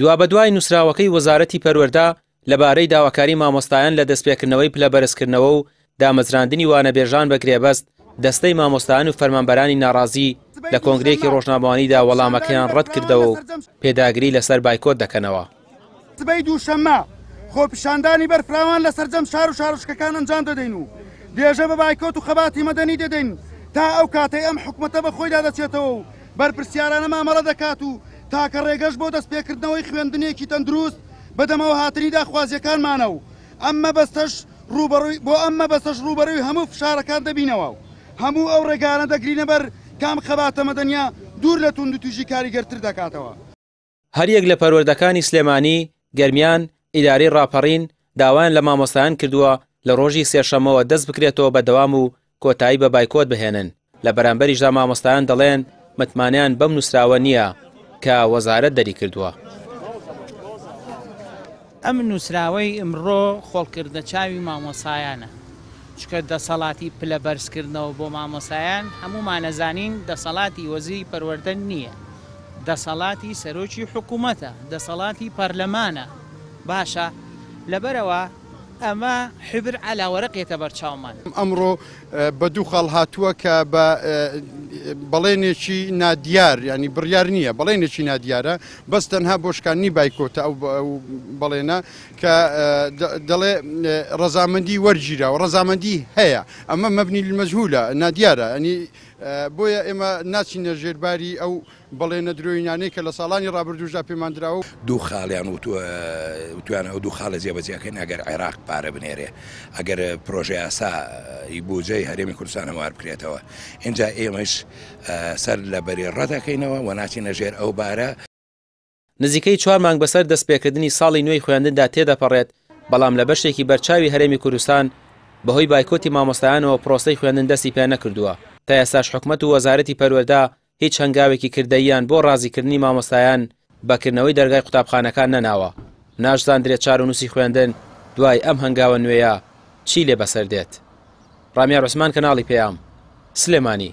دوابەدوای نووسراوەکەی وەزارەتی پەروەردە لەبارەی داواکاری مامۆستایان لە دەستپێکردنەوەی پلە بەرزکردنەوە و دامەزراندنی وانەبێژان بە گرێبەست دەستەی مامۆستایان و فەرمانبەرانی ناڕازی لە کۆنگرەیەکی ڕۆژنامەوانیدا وەڵامەکەیان ڕەت کردەوە و پێداگری لەسەر بایکۆت دەکەنەوە. سبەی دووشەممە خۆپیشاندانی بەرفراوان لە سەرجەم شار و شارۆچکەکان ئەنجام دەدەین و درێژە بە بایکۆت و خەباتی مەدەنی دەدەین تا ئەو کاتەی ئەم حکومەتە بە خۆیدا دەچێتەوە و بەرپرسیارانە مامەڵە دەکات و تاکە ڕێگەش بۆ دەستپێکردنەوەی خوێندنێکی تەندروست بەدەمەوە هاتنی داخوازییەکانمانە و ئەم مەبەستەش ڕووبەڕووی بۆ ئەم مەبەستەش ڕووبەرووی هەموو فشارەکان دەبینەوە و هەموو ئەو ڕێگایانە دەگرینە بەر کە ئەم خەباتە مەدەنییە دوور لە توندوتیژی کاریگەرتر دەکاتەوە. هەریەک لە پەروەردەکانی سلێمانی، گەرمیان، ئیدارەی ڕاپەڕین داوایان لە مامۆستایان کردووە لە ڕۆژی سێشەممەوە دەست بکرێتەوە بە دەوام و کۆتایی بە بایکۆت بهێنن، لە بەرامبەریشدا مامۆستایان دەڵێن متمانەیان بەم نووسراوە نییە کە وەزارەت دەریکردووە. ئەم نوسراوەی ئمڕۆ خۆڵکردنە چاوی مامۆسایانە چونکە دەسەڵاتی پلە بەرز کردنەوە بۆ مامۆسایان هەموومان ئەزانین دەسەڵاتی وەزیری پەروەردە نیە دەسەڵاتی سەرۆکی حکومەتە دەسەڵاتی پەرلەمانە باشە لەبەرئەوە ئەمە حبر علی ورقێتە بەرچاومان. ئەمڕۆ بە دوو خاڵ هاتووە کە بە بەڵێنێکی نادیار ینی بڕیار نییە بەڵێنێکی نادیارە بەس تەنها بۆ شکاندنی بایکۆتە ئەو بەڵێنە کە دەڵێ ڕەزامەندی وەرگیرا و ڕەزامەندی هەیە ئەمە مەبنی مەجهولە نادیارە ئەنی بۆیە ئێمە ناچینە ژێرباری ئەو بەڵێنە درۆیینانەی کە لە ساڵانی ڕابردووشدا پێمان دراوە و. دوو خاڵیان وتوویان، ئەو دوو خاڵە جێبەجێ کەین ئەگەر عێراق پارە بنێرێ، ئەگەر پرۆژەیاسا ی بودجەی هەرێمی کوردستان هەموار بکرێتەوە، ئینجا ئێمەش سەر لە بەرێ ڕەت ئەکەینەوە و ناچینە ژێر ئەو بارە. نزیکەی چوار مانگ بەسەر دەستپێکردنی ساڵی نوێی خوێندندا تێدەپەڕێت، بەڵام لە بەشێکی بەرچاوی هەرێمی کوردستان بەهۆی بایکۆتی مامۆستایانەوە پرۆسەی خوێندن دەستی پێنەکردووە، تا ئێستاش حکومەت و وەزارەتی پەروەردە هیچ هەنگاوێکی کردەییان بۆ ڕازیکردنی مامۆستایان بە کردنەوەی دەرگای قوتابخانەکان نەناوە، ناشزاندرێت چارەنووسی خوێندن دوای ئەم هەنگاوە نوێیە چی لێ بەسەر دێت؟ ڕامیار عوسمان کەناڵی پەیام، سلێمانی.